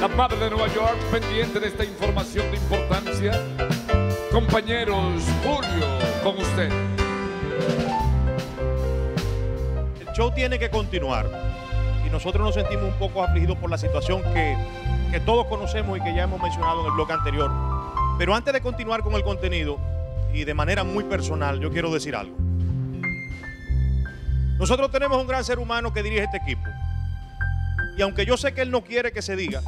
La madre de Nueva York, pendiente de esta información de importancia. Compañeros, Julio, con usted. El show tiene que continuar y nosotros nos sentimos un poco afligidos por la situación que, que todos conocemos y que ya hemos mencionado en el bloque anterior. Pero antes de continuar con el contenido y de manera muy personal, yo quiero decir algo. Nosotros tenemos un gran ser humano que dirige este equipo. Y aunque yo sé que él no quiere que se diga,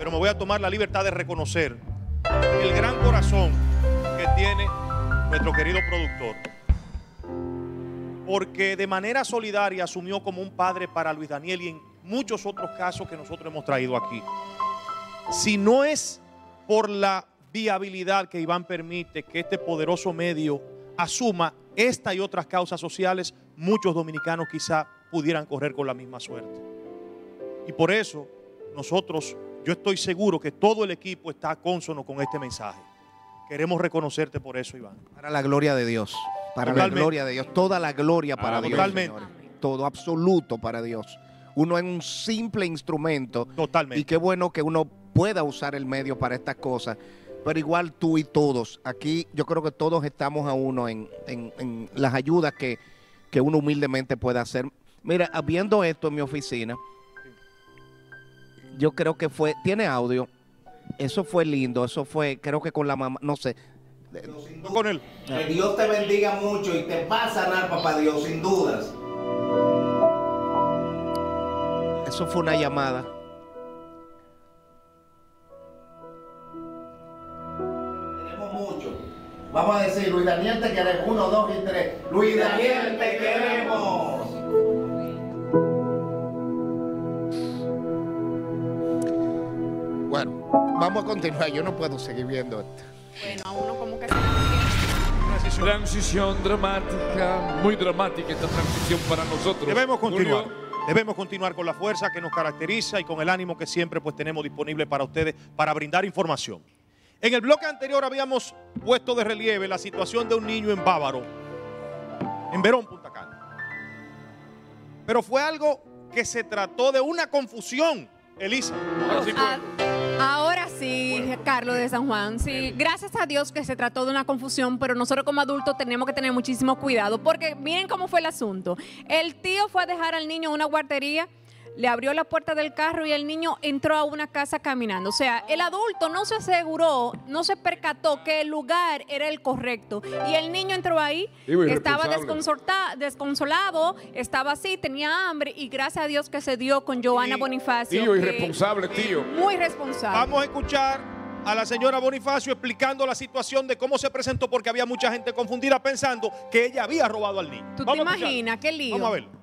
pero me voy a tomar la libertad de reconocer el gran corazón que tiene nuestro querido productor. Porque de manera solidaria asumió como un padre para Luis Daniel y en muchos otros casos que nosotros hemos traído aquí. Si no es por la viabilidad que Iván permite que este poderoso medio asuma esta y otras causas sociales, muchos dominicanos quizá pudieran correr con la misma suerte. Y por eso nosotros, yo estoy seguro que todo el equipo está consono con este mensaje. Queremos reconocerte por eso, Iván. Para la gloria de Dios. Para Totalmente. la gloria de Dios. Toda la gloria para Ah, Dios. totalmente. señores. Todo absoluto para Dios. Uno es un simple instrumento. Totalmente. Y qué bueno que uno pueda usar el medio para estas cosas. Pero igual tú y todos. Aquí yo creo que todos estamos a uno en, en- en las ayudas que, que uno humildemente puede hacer. Mira, viendo esto en mi oficina, yo creo que fue, tiene audio. Eso fue lindo, eso fue, creo que con la mamá, no sé. Con él. Que Dios te bendiga mucho y te va a sanar, papá Dios, sin dudas. Eso fue una llamada. Tenemos mucho. Vamos a decir, Luis Daniel te queremos. Uno, dos y tres. Luis Daniel te queremos. Vamos a continuar. Yo no puedo seguir viendo esto. Bueno, a uno como que se Transición dramática, muy dramática esta transición para nosotros. Debemos continuar. Julio. Debemos continuar con la fuerza que nos caracteriza y con el ánimo que siempre pues tenemos disponible para ustedes para brindar información. En el bloque anterior habíamos puesto de relieve la situación de un niño en Bávaro, en Verón, Punta Cana. Pero fue algo que se trató de una confusión, Elisa. Ah, Ahora sí, Carlos de San Juan. Sí, gracias a Dios que se trató de una confusión, pero nosotros como adultos tenemos que tener muchísimo cuidado, porque miren cómo fue el asunto. El tío fue a dejar al niño en una guardería. Le abrió la puerta del carro y el niño entró a una casa caminando. O sea, el adulto no se aseguró, no se percató que el lugar era el correcto. Y el niño entró ahí, estaba desconsolado, estaba así, tenía hambre y gracias a Dios que se dio con Joana Bonifacio. Tío, irresponsable, tío. Muy responsable. Vamos a escuchar a la señora Bonifacio explicando la situación de cómo se presentó porque había mucha gente confundida pensando que ella había robado al niño. ¿Tú te Vamos imaginas? Qué lío. Vamos a verlo.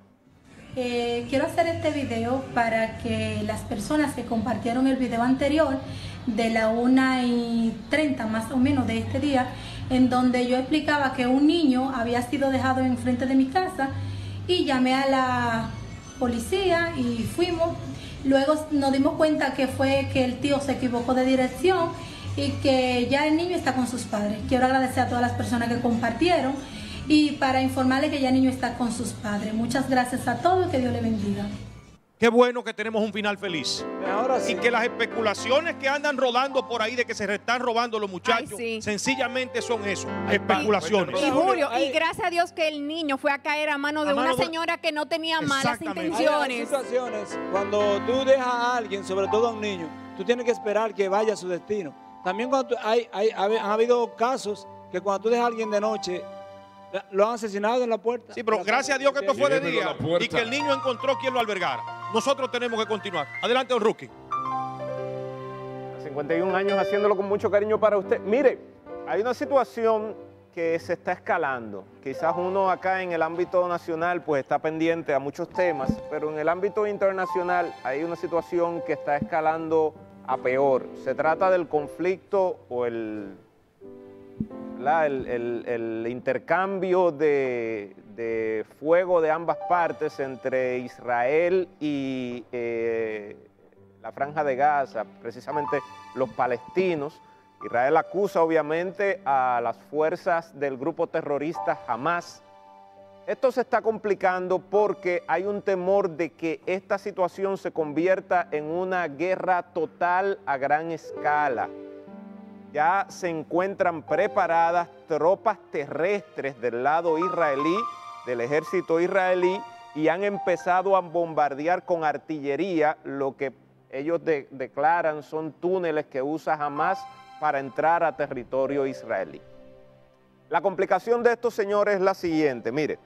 Eh, quiero hacer este video para que las personas que compartieron el video anterior de la 1 y 30 más o menos de este día, en donde yo explicaba que un niño había sido dejado enfrente de mi casa y llamé a la policía y fuimos. Luego nos dimos cuenta que fue que el tío se equivocó de dirección y que ya el niño está con sus padres. Quiero agradecer a todas las personas que compartieron y para informarle que ya el niño está con sus padres. Muchas gracias a todos y que Dios le bendiga. Qué bueno que tenemos un final feliz. Ahora sí. Y que las especulaciones que andan rodando por ahí de que se están robando los muchachos, Ay, sí. sencillamente son eso, especulaciones. Y Julio, y gracias a Dios que el niño fue a caer a mano de A una señora que no tenía malas Exactamente. Hay intenciones. situaciones cuando tú dejas a alguien, sobre todo a un niño, tú tienes que esperar que vaya a su destino. También cuando tú- hay, hay, ha- habido casos que cuando tú dejas a alguien de noche, lo han asesinado en la puerta. Sí, pero gracias a Dios que esto fue de día y que el niño encontró quien lo albergara. Nosotros tenemos que continuar. Adelante, don Rookie. 51 años haciéndolo con mucho cariño para usted. Mire, hay una situación que se está escalando. Quizás uno acá en el ámbito nacional pues está pendiente a muchos temas, pero en el ámbito internacional hay una situación que está escalando a peor. Se trata del conflicto o el, el, intercambio de, de fuego de ambas partes entre Israel y eh, la franja de Gaza, precisamente los palestinos. Israel acusa obviamente a las fuerzas del grupo terrorista Hamas Esto se está complicando porque hay un temor de que esta situación se convierta en una guerra total a gran escala. Ya se encuentran preparadas tropas terrestres del lado israelí, del ejército israelí, y han empezado a bombardear con artillería lo que ellos de- declaran son túneles que usa Hamas para entrar a territorio israelí. La complicación de esto, señores, es la siguiente. Mire,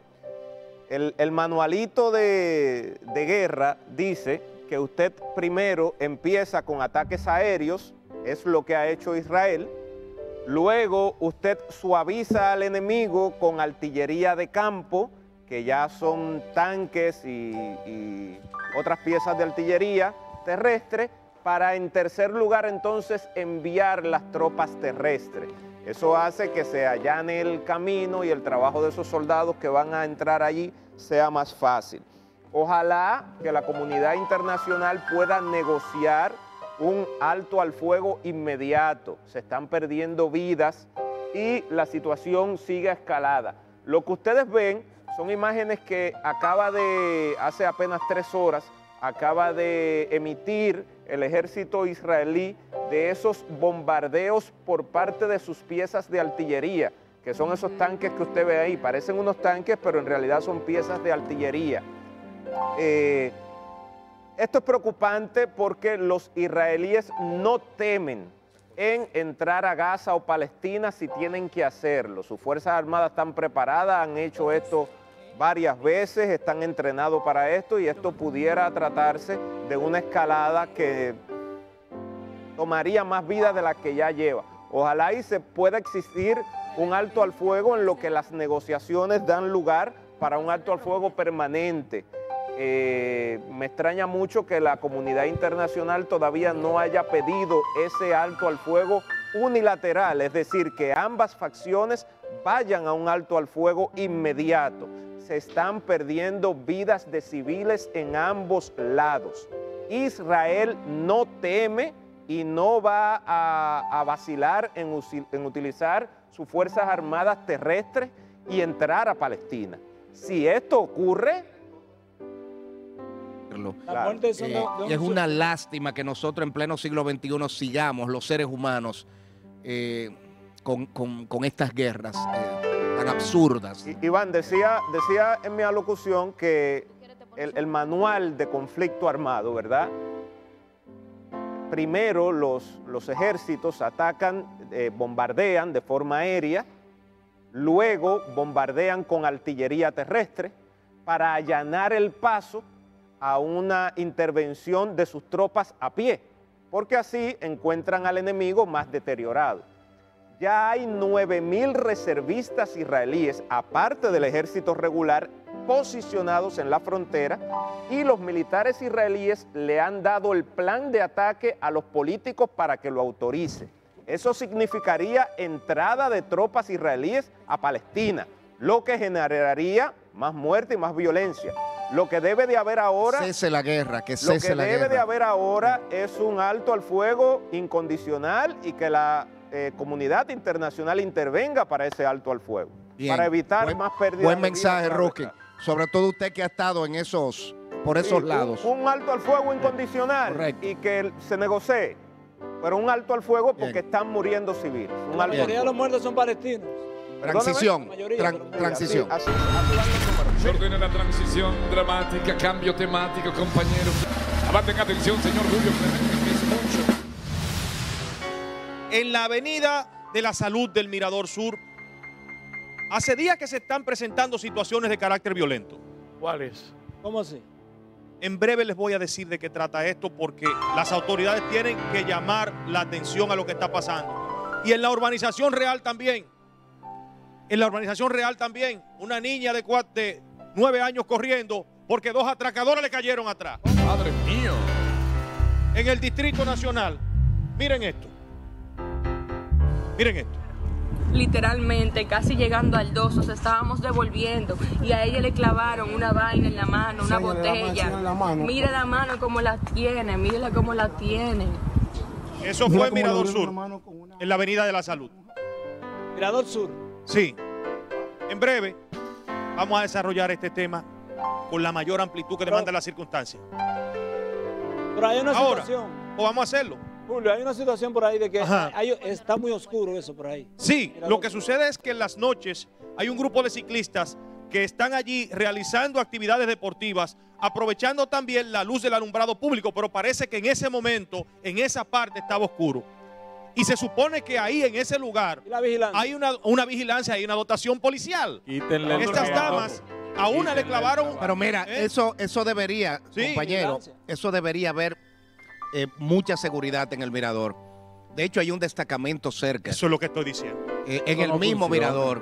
el, manualito de guerra dice que usted primero empieza con ataques aéreos, es lo que ha hecho Israel. Luego usted suaviza al enemigo con artillería de campo, que ya son tanques y, otras piezas de artillería terrestre, para en tercer lugar entonces enviar las tropas terrestres. Eso hace que se allane el camino y el trabajo de esos soldados que van a entrar allí sea más fácil. Ojalá que la comunidad internacional pueda negociar un alto al fuego inmediato. Se están perdiendo vidas y la situación sigue escalada. Lo que ustedes ven son imágenes que acaba de, hace apenas tres horas, acaba de emitir el ejército israelí de esos bombardeos por parte de sus piezas de artillería, que son esos tanques que usted ve ahí. Parecen unos tanques, pero en realidad son piezas de artillería. Eh, esto es preocupante porque los israelíes no temen en entrar a Gaza o Palestina si tienen que hacerlo. Sus Fuerzas Armadas están preparadas, han hecho esto varias veces, están entrenados para esto y esto pudiera tratarse de una escalada que tomaría más vida de la que ya lleva. Ojalá y se pueda existir un alto al fuego en lo que las negociaciones dan lugar para un alto al fuego permanente. Eh, me extraña mucho que la comunidad internacional todavía no haya pedido ese alto al fuego unilateral, es decir, que ambas facciones vayan a un alto al fuego inmediato. Se están perdiendo vidas de civiles en ambos lados. Israel no teme y no va a, vacilar en utilizar sus fuerzas armadas terrestres y entrar a Palestina. Si esto ocurre, Claro. Eh, de- de un es una lástima que nosotros en pleno siglo XXI sigamos, los seres humanos, eh, con, con- con estas guerras eh, tan absurdas. I- Iván, decía, decía en mi alocución que el, el manual de conflicto armado, ¿verdad? Primero los, los ejércitos atacan, eh, bombardean de forma aérea, luego bombardean con artillería terrestre para allanar el paso a una intervención de sus tropas a pie, porque así encuentran al enemigo más deteriorado. Ya hay 9.000 reservistas israelíes, aparte del ejército regular, posicionados en la frontera y los militares israelíes le han dado el plan de ataque a los políticos para que lo autorice. Eso significaría entrada de tropas israelíes a Palestina, lo que generaría más muerte y más violencia. Lo que debe de haber ahora... Cese la guerra, que Lo cese que la debe de haber ahora es un alto al fuego incondicional y que la eh, comunidad internacional intervenga para ese alto al fuego, Bien. para evitar Buen- más pérdidas. Buen mensaje, vez. Sobre todo usted que ha estado en esos, por esos lados. Un, alto al fuego incondicional Correcto. y que se negocie, pero un alto al fuego porque Bien. están muriendo civiles. Un La mayoría de los muertos son palestinos. Transición. Mayoría, tran- transición. Así, así-. Se ordena la transición dramática, cambio temático, compañeros. Abaten atención, señor Julio en la avenida de la salud del Mirador Sur, hace días que se están presentando situaciones de carácter violento. ¿Cuáles? ¿Cómo así? En breve les voy a decir de qué trata esto porque las autoridades tienen que llamar la atención a lo que está pasando. Y en la urbanización real también. En la urbanización real también. Una niña de, de nueve años corriendo porque dos atracadores le cayeron atrás. Madre mío. En el Distrito Nacional. Miren esto. Miren esto. literalmente casi llegando al 2 nos estábamos devolviendo y a ella le clavaron una vaina en la mano, una botella. enséñale la mano. Mire la mano como la tiene, mírela como la tiene. Eso Mira fue en Mirador Sur, una- en la Avenida de la Salud. Mirador Sur. Sí. En breve, vamos a desarrollar este tema con la mayor amplitud que demanda la circunstancia. Pero hay una Ahora, situación. o vamos a hacerlo. Julio, hay una situación por ahí de que hay- está muy oscuro eso por ahí. Sí, Mira, lo que sucede es que en las noches hay un grupo de ciclistas que están allí realizando actividades deportivas, aprovechando también la luz del alumbrado público, pero parece que en ese momento, en esa parte estaba oscuro. Y se supone que ahí, en ese lugar, Y la vigilancia. hay una, una vigilancia, hay una dotación policial. Quítenle Estas damas, a una le clavaron... Pero mira, ¿Eh? eso, eso debería, Sí, compañero, vigilancia. eso debería haber eh, mucha seguridad en el mirador. De hecho, hay un destacamento cerca, Eso es lo que estoy diciendo. eh, en Eso el no mismo funciona. mirador.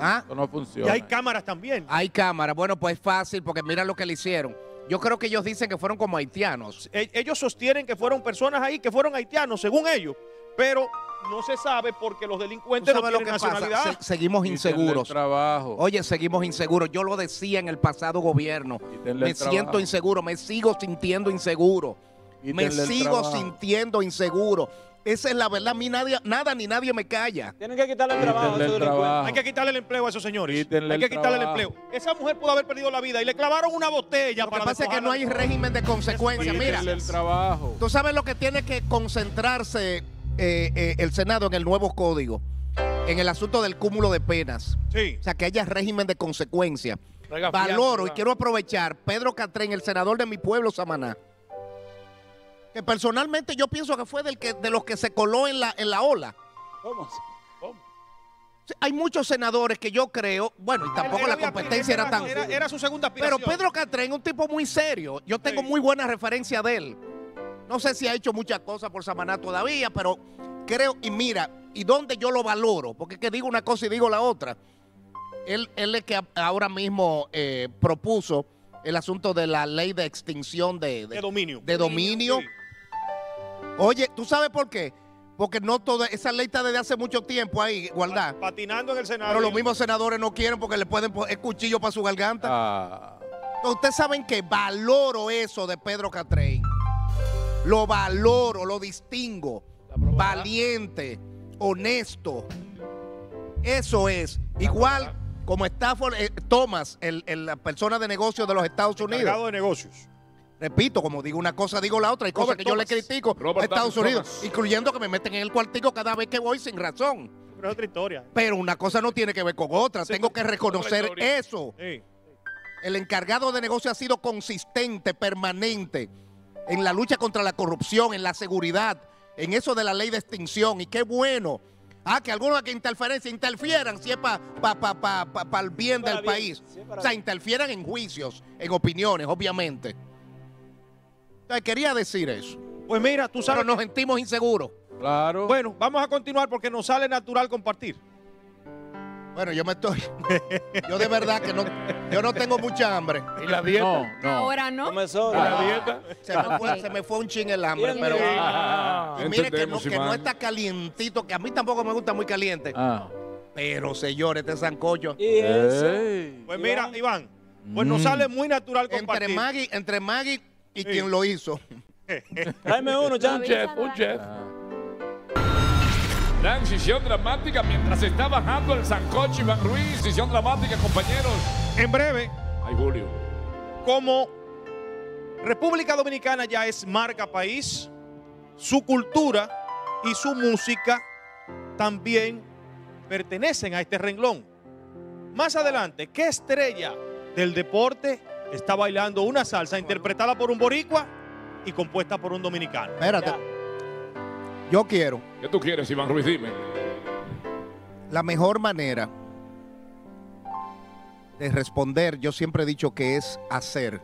¿Ah? Eso no Y funciona. hay cámaras también. Hay cámara. Bueno, pues es fácil porque mira lo que le hicieron. Yo creo que ellos dicen que fueron como haitianos. E- Ellos sostienen que fueron personas ahí que fueron haitianos, según ellos, pero no se sabe porque los ¿Tú delincuentes no sabes lo tienen que pasa? nacionalidad. Se- seguimos inseguros. trabajo. Oye, seguimos inseguros. Yo lo decía en el pasado gobierno. Quítenle Me siento trabajo. inseguro, me sigo sintiendo inseguro. Me Quítenle sigo sintiendo inseguro. Esa es la verdad. A mí nadie, nada ni nadie me calla. Tienen que quitarle el trabajo. a Quítenle esos el delincuentes. trabajo. Hay que quitarle el empleo a esos señores. Quítenle hay que el quitarle el empleo. Esa mujer pudo haber perdido la vida y le clavaron una botella Lo que para pasa es que no hay régimen de consecuencia. Mira, Quítenle el trabajo. tú sabes lo que tiene que concentrarse eh, eh, el Senado en el nuevo código, en el asunto del cúmulo de penas. Sí. O sea, que haya régimen de consecuencia. Valoro y quiero aprovechar Pedro Catrén, el senador de mi pueblo, Samaná. Que personalmente yo pienso que fue del que, de los que se coló en la, en la ola. ¿Cómo? Sí, Hay muchos senadores que yo creo, bueno, y tampoco la competencia era tan... Era, era su segunda Pero aspiración. Pedro Catrén es un tipo muy serio. Yo tengo Sí. muy buena referencia de él. No sé si ha hecho muchas cosas por Samaná todavía, pero creo, y mira, y donde yo lo valoro, porque es que digo una cosa y digo la otra. Él, él es que ahora mismo eh, propuso el asunto de la ley de extinción de, de dominio. de dominio. Sí. Oye, ¿tú sabes por qué? Porque no toda esa ley está desde hace mucho tiempo ahí, guardada. Patinando en el Senado. Pero los mismos senadores no quieren porque le pueden poner cuchillo para su garganta. Ah, Ustedes saben que valoro eso de Pedro Catrey. Lo valoro, lo distingo. Valiente, honesto. Eso es. Igual como Stafford eh, Thomas, el, el- la persona de negocios de los Estados Unidos. Encargado de negocios. Repito, como digo una cosa, digo la otra. Hay cosas que yo le critico Robert a Estados Thomas. Unidos, incluyendo que me meten en el cuartico cada vez que voy sin razón. Pero es otra historia. Pero una cosa no tiene que ver con otra. Sí, Tengo que reconocer eso. Sí. El encargado de negocio ha sido consistente, permanente, en la lucha contra la corrupción, en la seguridad, en eso de la ley de extinción. Y qué bueno. Ah, que algunos que interferencia, interfieran si es para pa, pa, pa, pa- pa el bien del bien, país. sí, o sea, interfieran en juicios, en opiniones, obviamente. O sea, quería decir eso. Pues mira, tú Pero sabes. nos sentimos inseguros. claro. Bueno, vamos a continuar porque nos sale natural compartir. Bueno, yo me estoy. Yo de verdad que no. Yo no tengo mucha hambre. ¿Y la dieta? No, no. Ahora no. Comenzó. ¿Y la dieta? Se me fue, Ok. se me fue un ching el hambre, pero. Ah, Y mire que no, que no está calientito, que a mí tampoco me gusta muy caliente. Ah. Pero, señores, este sancocho. Y eso. Ey. Pues mira, Iván, pues nos Mm. sale muy natural Entre compartir. Maggie, entre Maggie y Sí. quien lo hizo. Tráeme uno, Un Chan. chef, un chef. La incisión dramática mientras está bajando el sancocho Iván Ruiz. Incisión dramática, compañeros. En breve, Ay, Julio. como República Dominicana ya es marca país, su cultura y su música también pertenecen a este renglón. Más adelante, ¿qué estrella del deporte está bailando una salsa interpretada por un boricua y compuesta por un dominicano? Espérate. Yo quiero ¿Qué tú quieres, Iván Ruiz? Dime. la mejor manera de responder. Yo siempre he dicho que es hacer.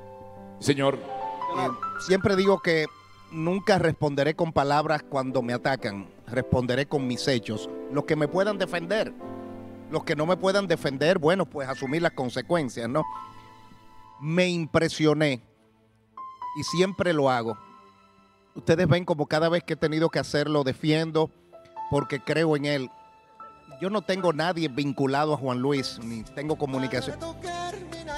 Señor. Eh, siempre digo que nunca responderé con palabras cuando me atacan. Responderé con mis hechos. Los que me puedan defender. Los que no me puedan defender, bueno, pues asumir las consecuencias, ¿no? Me impresioné y siempre lo hago. Ustedes ven como cada vez que he tenido que hacerlo defiendo porque creo en él. Yo no tengo nadie vinculado a Juan Luis, ni tengo comunicación.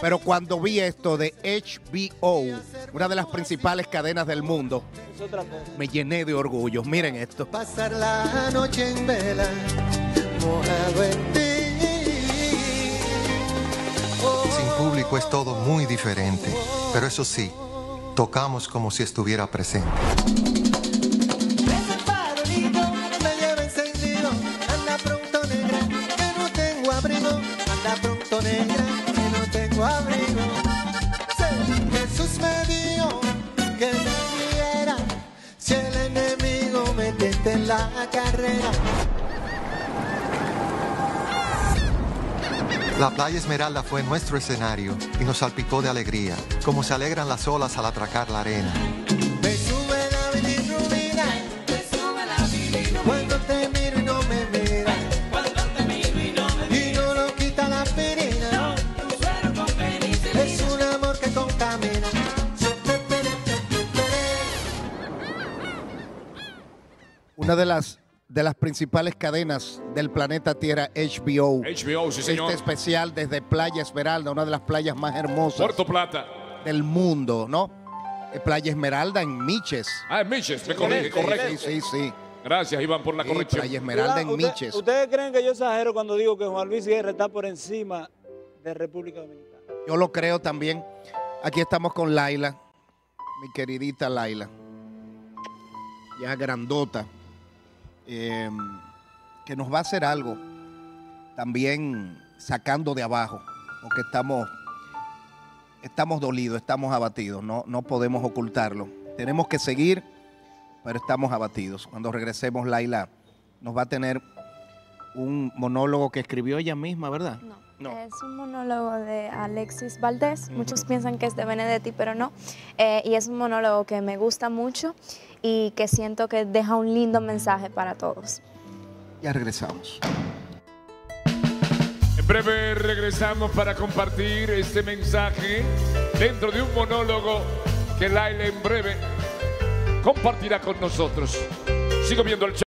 Pero cuando vi esto de HBO, una de las principales cadenas del mundo, me llené de orgullo. Miren esto. Pasar la noche en vela, mojado en ti. público es todo muy diferente, pero eso sí, tocamos como si estuviera presente. Ese farolito La playa Esmeralda fue nuestro escenario y nos salpicó de alegría, como se alegran las olas al atracar la arena. Me sube la bilirrubina. Me sube la bilirrubina. Cuando te miro y no me miras. Cuando te miro y no me miras. Y no lo quita la aspirina. Es un amor que contamina. Una de las de las principales cadenas del planeta Tierra, HBO. HBO, sí, señor. Este especial desde Playa Esmeralda, una de las playas más hermosas Puerto Plata. del mundo, ¿no? Eh, Playa Esmeralda en Miches. Ah, en Miches, me corrige, correcto. Sí, sí, sí. Gracias, Iván, por la Sí, corrección. Playa Esmeralda en Usted- Miches. ¿Ustedes creen que yo exagero cuando digo que Juan Luis Guerra está por encima de República Dominicana? Yo lo creo también. Aquí estamos con Laila, mi queridita Laila. Ya grandota. Eh, que nos va a hacer algo también sacando de abajo. Porque estamos, estamos dolidos, estamos abatidos. No, no podemos ocultarlo. Tenemos que seguir, pero estamos abatidos. Cuando regresemos, Laila nos va a tener un monólogo que escribió ella misma, ¿verdad? Es un monólogo de Alexis Valdés. Muchos piensan que es de Benedetti, pero no. Eh, y es un monólogo que me gusta mucho y que siento que deja un lindo mensaje para todos. Ya regresamos. En breve regresamos para compartir este mensaje dentro de un monólogo que Laila en breve compartirá con nosotros. Sigo viendo el chat.